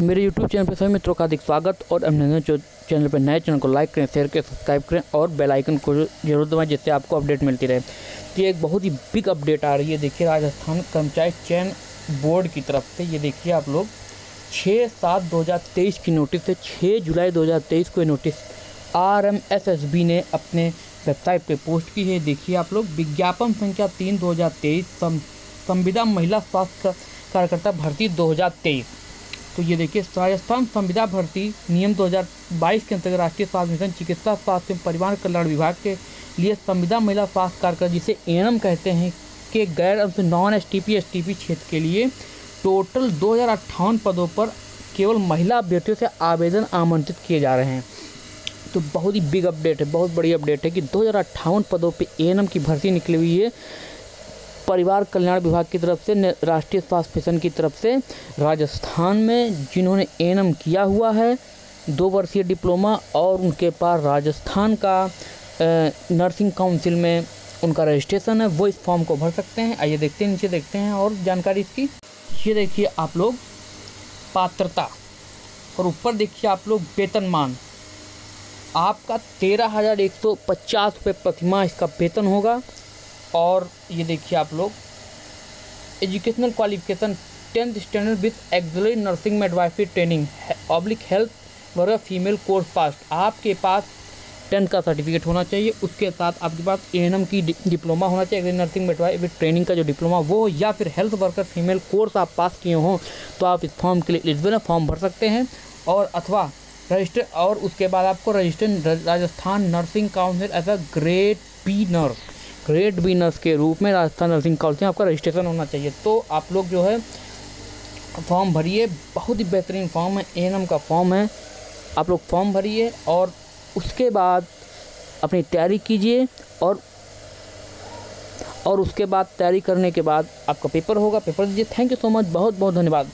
मेरे YouTube channel पर सभी मित्रों का अधिक स्वागत और अभिनंदन चैनल पर नए चैनल को लाइक करें शेयर करें सब्सक्राइब करें और बेल आइकन को ज़रूर दबाएँ जिससे आपको अपडेट मिलती रहे। तो ये एक बहुत ही बिग अपडेट आ रही है। देखिए, राजस्थान कर्मचारी चयन बोर्ड की तरफ़ से ये देखिए आप लोग छः सात दो हज़ार तेईस की नोटिस है। छः जुलाई दो हज़ार तेईस को notice R M S S B ने अपने वेबसाइट पर पोस्ट की है। देखिए आप लोग, विज्ञापन संख्या तीन दो हज़ार तेईस संविदा महिला स्वास्थ्य कार्यकर्ता भर्ती दो हज़ार तेईस। तो ये देखिए राजस्थान संविदा भर्ती नियम 2022 के अंतर्गत राष्ट्रीय स्वास्थ्य मिशन चिकित्सा, स्वास्थ्य एवं परिवार कल्याण विभाग के लिए संविदा महिला स्वास्थ्य कार्यक्रम जिसे एनम कहते हैं, के गैर अंश नॉन एस टी क्षेत्र के लिए टोटल दो हज़ार अट्ठावन पदों पर केवल महिला अभ्यर्थियों से आवेदन आमंत्रित किए जा रहे हैं। तो बहुत ही बिग अपडेट है, बहुत बड़ी अपडेट है कि दो हज़ार अट्ठावन पदों पर एएनएम की भर्ती निकली हुई है। परिवार कल्याण विभाग की तरफ़ से राष्ट्रीय स्वास्थ्य मिशन की तरफ़ से राजस्थान में जिन्होंने एनएम किया हुआ है, दो वर्षीय डिप्लोमा और उनके पास राजस्थान का नर्सिंग काउंसिल में उनका रजिस्ट्रेशन है, वो इस फॉर्म को भर सकते हैं। आइए देखते हैं, नीचे देखते हैं और जानकारी इसकी। ये देखिए आप लोग, पात्रता। और ऊपर देखिए आप लोग वेतनमान आपका तेरह हज़ार एक सौ पचास रुपये प्रतिमाह इसका वेतन होगा। और ये देखिए आप लोग educational qualification tenth standard with auxiliary nursing में एडवाइसरी ट्रेनिंग पब्लिक हेल्थ वर्ग फीमेल कोर्स पास आपके पास टेंथ का सर्टिफिकेट होना चाहिए, उसके साथ आपके पास ए की डिप्लोमा होना चाहिए नर्सिंग में विथ ट्रेनिंग का जो डिप्लोमा वो, या फिर हेल्थ वर्कर फीमेल कोर्स आप पास किए हों तो आप इस फॉर्म के लिए एलिजिबल फॉर्म भर सकते हैं। और अथवा रजिस्टर और उसके बाद आपको register Rajasthan nursing council as a grade B nurse grade B nurse के रूप में राजस्थान नर्सिंग काउंसिल आपका रजिस्ट्रेशन होना चाहिए। तो आप लोग जो है फॉर्म भरिए। बहुत ही बेहतरीन फॉर्म है। ए का फॉर्म है। आप लोग फॉर्म भरिए और उसके बाद अपनी तैयारी कीजिए और और उसके बाद तैयारी करने के बाद आपका पेपर होगा। पेपर दीजिए। थैंक यू सो मच बहुत बहुत धन्यवाद।